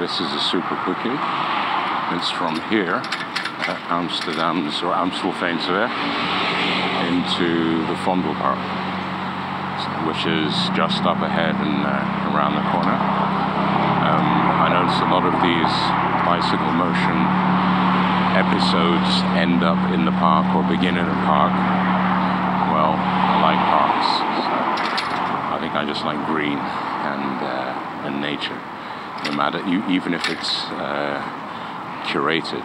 this is a super cookie. It's from here, at Amsterdam's or into the Vondelpark, which is just up ahead and uh, around the corner. Um, I notice a lot of these bicycle motion episodes end up in the park or begin in a park. Well, I like parks, so I think I just like green and uh, and nature. No matter, you, even if it's uh, curated,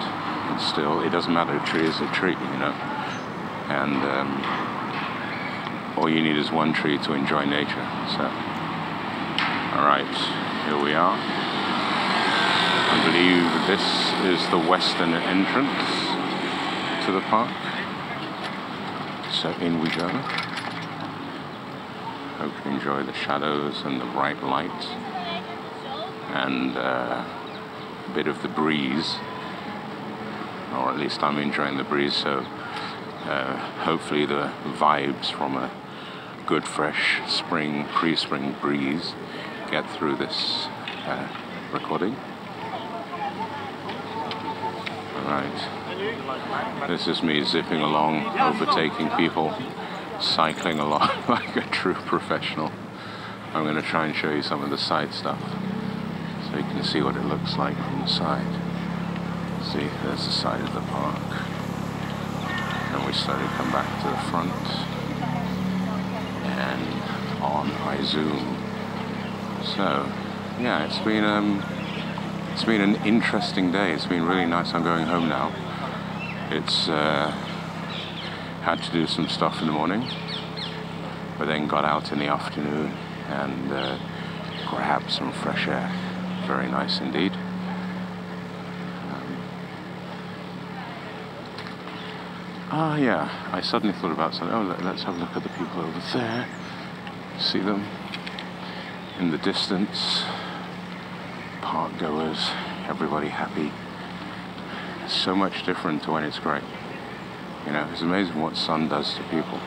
it's still it doesn't matter. A tree is a tree, you know. And um, all you need is one tree to enjoy nature. So, all right, here we are. I believe this is the western entrance to the park. So in we go. Hope you enjoy the shadows and the bright light and uh, a bit of the breeze, or at least I'm enjoying the breeze. So uh, hopefully the vibes from a good fresh spring, pre-spring breeze get through this uh, recording. Alright, this is me zipping along, overtaking people, cycling along like a true professional. I'm going to try and show you some of the side stuff so you can see what it looks like from the side. See, there's the side of the park. And we slowly come back to the front. And on I zoom. So, yeah, it's been um, it's been an interesting day. It's been really nice. I'm going home now. It's uh, had to do some stuff in the morning, but then got out in the afternoon and uh, grabbed some fresh air. Very nice indeed. Um, ah, yeah. I suddenly thought about something. Oh, let, let's have a look at the people over there. See them in the distance park goers, everybody happy. So much different to when it's great. You know, it's amazing what sun does to people.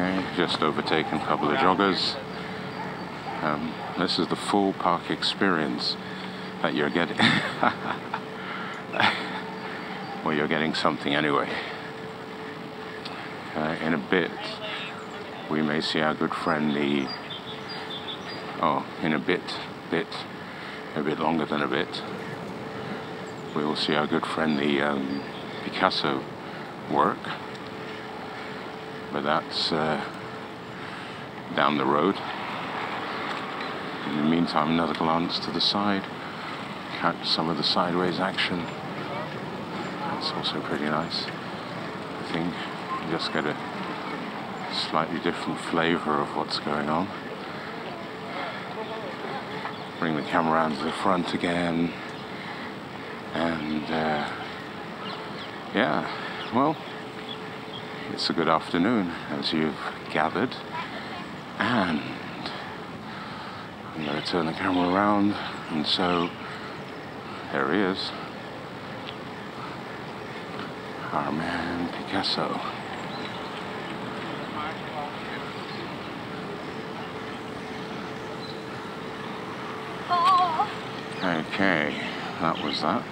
Okay, just overtaken a couple of joggers. Um, this is the full park experience that you're getting. well, you're getting something anyway. Uh, in a bit, we may see our good friend the oh in a bit bit a bit longer than a bit we will see our good friend the um, Picasso work but that's uh, down the road in the meantime another glance to the side catch some of the sideways action that's also pretty nice I think you just get a slightly different flavor of what's going on. Bring the camera around to the front again. And uh, yeah, well, it's a good afternoon as you've gathered. And I'm going to turn the camera around, and so there he is. Our man Picasso. Okay, that was that.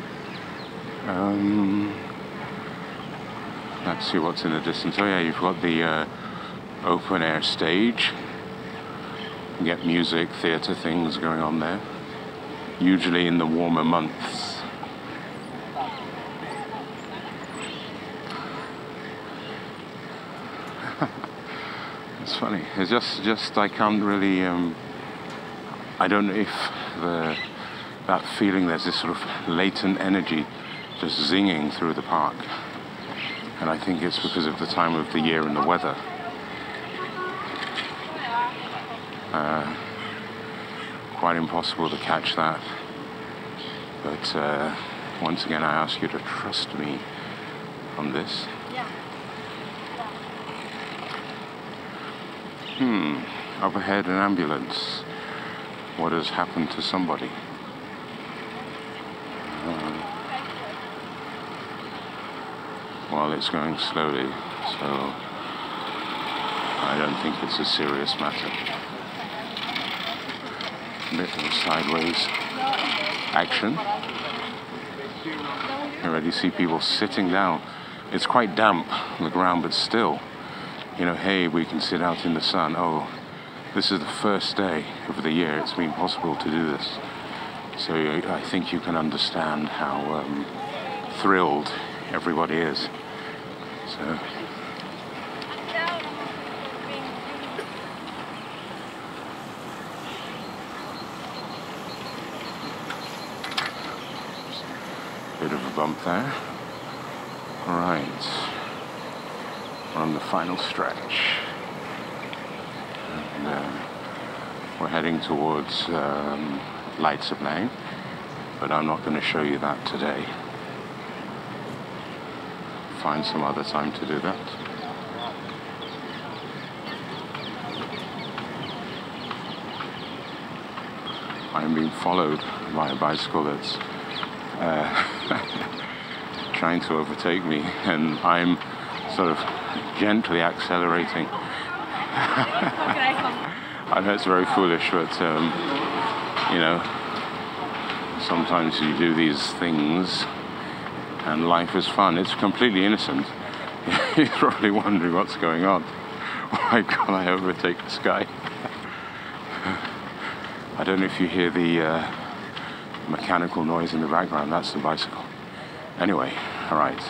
Um, let's see what's in the distance. Oh yeah, you've got the uh, open air stage. You get music, theatre things going on there. Usually in the warmer months. it's funny. It's just, just I can't really. Um, I don't know if the that feeling there's this sort of latent energy just zinging through the park. And I think it's because of the time of the year and the weather. Uh, quite impossible to catch that. But uh, once again, I ask you to trust me on this. Hmm, up ahead an ambulance. What has happened to somebody? While it's going slowly, so I don't think it's a serious matter. A bit of sideways action. You already see people sitting down. It's quite damp on the ground, but still, you know, hey, we can sit out in the sun. Oh, this is the first day of the year it's been possible to do this. So I think you can understand how um, thrilled everybody is. So. Bit of a bump there. Right. We're on the final stretch. And uh, we're heading towards um, Leidseplein, but I'm not going to show you that today. Find some other time to do that. I'm being followed by a bicycle that's uh, trying to overtake me, and I'm sort of gently accelerating. I know it's very foolish, but um, you know, sometimes you do these things and life is fun. It's completely innocent. You're probably wondering what's going on. Why can't I overtake this guy? I don't know if you hear the uh, mechanical noise in the background. That's the bicycle. Anyway, all right.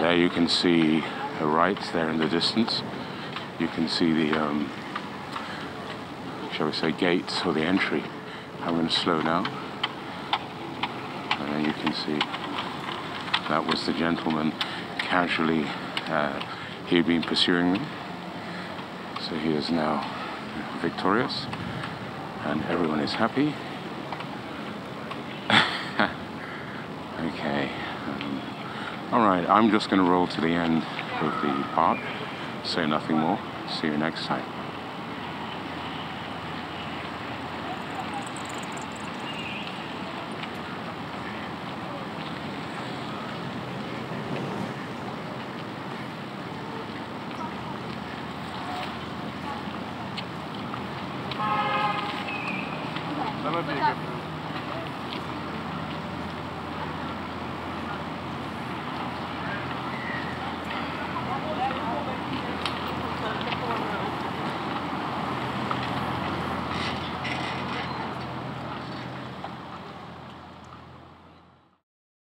There you can see the right there in the distance. You can see the, um, shall we say, gates or the entry. I'm going to slow down. And then you can see that was the gentleman casually, uh, he had been pursuing me. So he is now victorious and everyone is happy. okay. Um, all right, I'm just going to roll to the end of the park, say nothing more. See you next time. That might be a good